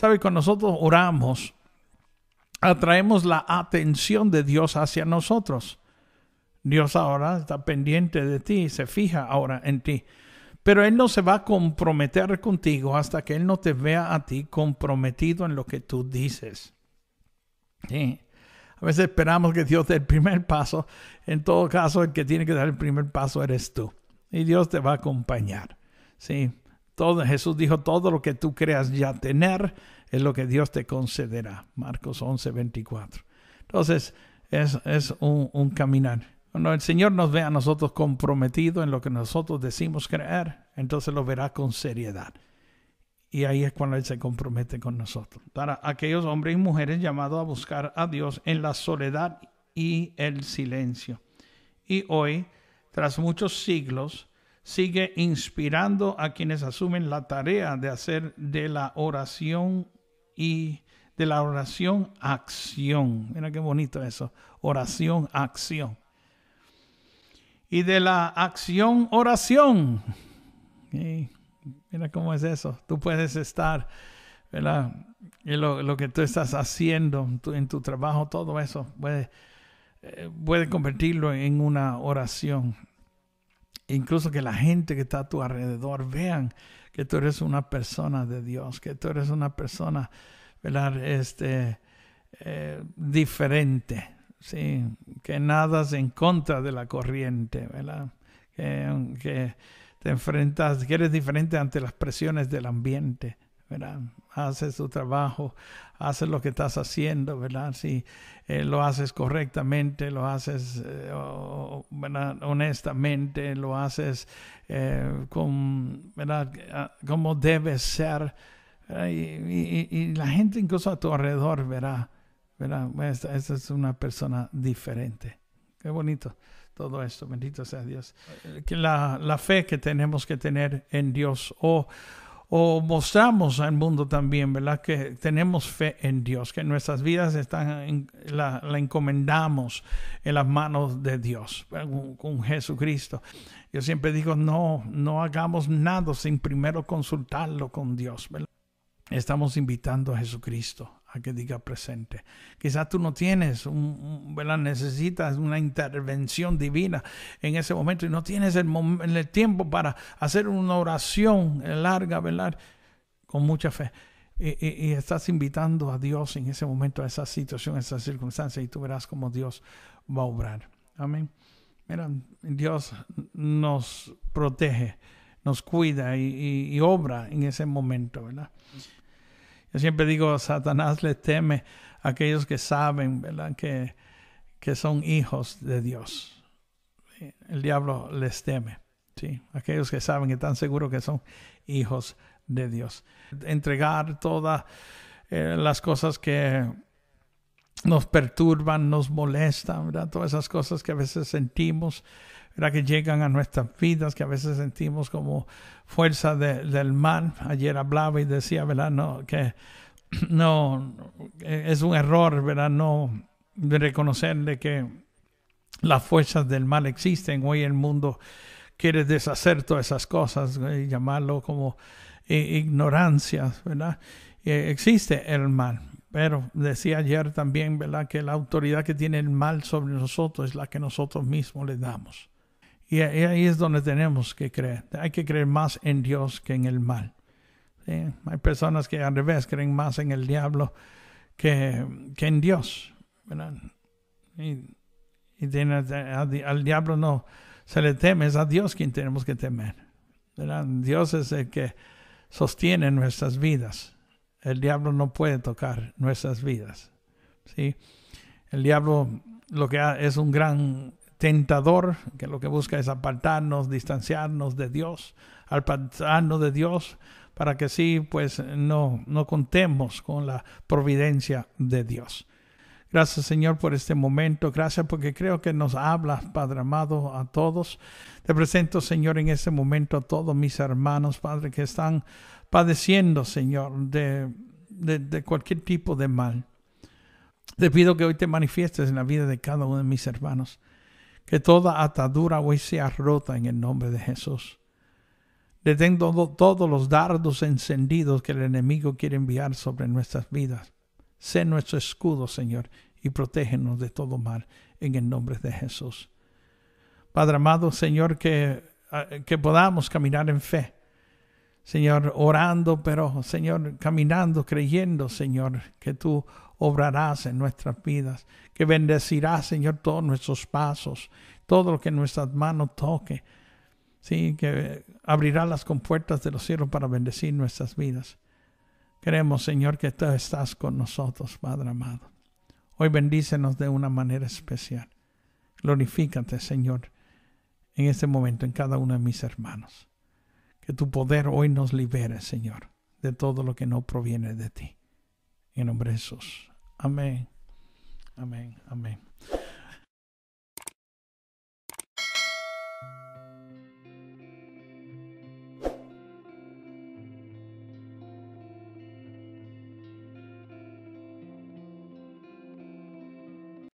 ¿Sabe? Cuando nosotros oramos, atraemos la atención de Dios hacia nosotros. Dios ahora está pendiente de ti, se fija ahora en ti. Pero Él no se va a comprometer contigo hasta que Él no te vea a ti comprometido en lo que tú dices. A veces esperamos que Dios dé el primer paso. En todo caso, el que tiene que dar el primer paso eres tú. Y Dios te va a acompañar. Sí. Jesús dijo, todo lo que tú creas ya tener es lo que Dios te concederá. Marcos 11, 24. Entonces, es, es un, un caminar. Cuando el Señor nos ve a nosotros comprometidos en lo que nosotros decimos creer, entonces lo verá con seriedad. Y ahí es cuando Él se compromete con nosotros. Para aquellos hombres y mujeres llamados a buscar a Dios en la soledad y el silencio. Y hoy, tras muchos siglos, sigue inspirando a quienes asumen la tarea de hacer de la oración y de la oración acción. Mira qué bonito eso. Oración, acción y de la acción oración. mira cómo es eso. Tú puedes estar, ¿verdad? Y lo, que tú estás haciendo en tu trabajo, todo eso puede, eh, puede convertirlo en una oración. Incluso que la gente que está a tu alrededor vean que tú eres una persona de Dios, que tú eres una persona, ¿verdad? Este, eh, diferente, sí, que nadas en contra de la corriente, ¿verdad? Que, te enfrentas, que eres diferente ante las presiones del ambiente, ¿verdad? Haces tu trabajo, haces lo que estás haciendo, ¿verdad? Si eh, lo haces correctamente, lo haces eh, honestamente, lo haces eh, con, ¿verdad? Ah, como debe ser. Y, y, la gente incluso a tu alrededor verá ¿verdad? Esta, es una persona diferente. Qué bonito todo esto, bendito sea Dios. La, la fe que tenemos que tener en Dios o, o mostramos al mundo también, ¿verdad? Que tenemos fe en Dios, que nuestras vidas están, la, la, encomendamos en las manos de Dios, con, Jesucristo. Yo siempre digo, no, no hagamos nada sin primero consultarlo con Dios. Estamos invitando a Jesucristo a que diga presente. Quizás tú no tienes, un, necesitas una intervención divina en ese momento y no tienes el, el tiempo para hacer una oración larga, ¿verdad? Con mucha fe. Y, estás invitando a Dios en ese momento, a esa situación, a esa circunstancia, y tú verás cómo Dios va a obrar. Amén. Mira, Dios nos protege, nos cuida y, y obra en ese momento, ¿verdad? Yo siempre digo, Satanás le teme a aquellos que saben, ¿verdad? Que, que son hijos de Dios. El diablo les teme. ¿sí? Aquellos que saben, que están seguros que son hijos de Dios. Entregar todas eh, las cosas que nos perturban, nos molestan, ¿verdad? Todas esas cosas que a veces sentimos, ¿verdad? Que llegan a nuestras vidas, que a veces sentimos como fuerza del mal. Ayer hablaba y decía, ¿verdad? No, que no, es un error, ¿verdad? No de reconocer de que las fuerzas del mal existen. Hoy el mundo quiere deshacer todas esas cosas y llamarlo como ignorancia, ¿verdad? existe el mal. Pero decía ayer también. Que la autoridad que tiene el mal sobre nosotros es la que nosotros mismos le damos. Y ahí es donde tenemos que creer. Hay que creer más en Dios que en el mal. Hay personas que al revés creen más en el diablo que, que en Dios. Y, al, diablo no se le teme, es a Dios quien tenemos que temer. Dios es el que sostiene nuestras vidas. El diablo no puede tocar nuestras vidas. ¿sí? El diablo lo que es un gran tentador, que lo que busca es apartarnos, distanciarnos de Dios, apartarnos de Dios, para que sí, pues no, no contemos con la providencia de Dios. Gracias Señor por este momento, gracias porque creo que nos hablas, Padre amado, a todos. Te presento, Señor, en este momento a todos mis hermanos, Padre, que están padeciendo, Señor, de, de, de cualquier tipo de mal. Te pido que hoy te manifiestes en la vida de cada uno de mis hermanos. Que toda atadura hoy sea rota en el nombre de Jesús. Detén todos los dardos encendidos que el enemigo quiere enviar sobre nuestras vidas. Sé nuestro escudo, Señor, y protégenos de todo mal, en el nombre de Jesús. Padre amado, Señor, que, ah, que podamos caminar en fe. Señor, orando, pero Señor, caminando, creyendo, Señor, que tú obrarás en nuestras vidas, que bendecirás, Señor, todos nuestros pasos, todo lo que nuestras manos toque. Sí, que abrirá las compuertas de los cielos para bendecir nuestras vidas. Queremos, Señor, que tú estás con nosotros, Padre amado. Hoy bendícenos de una manera especial. Glorifícate, Señor, en este momento en cada uno de mis hermanos. Que tu poder hoy nos libere, Señor, de todo lo que no proviene de ti. En nombre de Jesús. Amén. Amén. Amén.